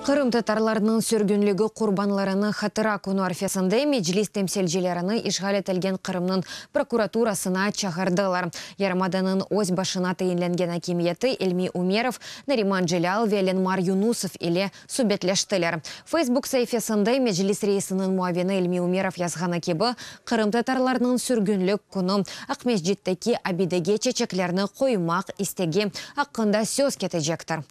Қырым татарларының сүргінлігі құрбанларыны қатыра күні арфесінде меджлис темселжелеріні ішғал етілген Қырымның прокуратурасына чағырдылар. Ярмаданың өз башына тейінленген әкемиеті Эльми Умеров, Нариман Джилял, Веленмар Юнусов или субетлештілер. Фейсбук сайфесінде меджлис рейсінің муавені Эльми Умеров язған әкебі Қырым татарларының сүргінлік күні Ақмесжиттекі абидеге чечеклерні қоймақ істеге аққында сөз кетежектір.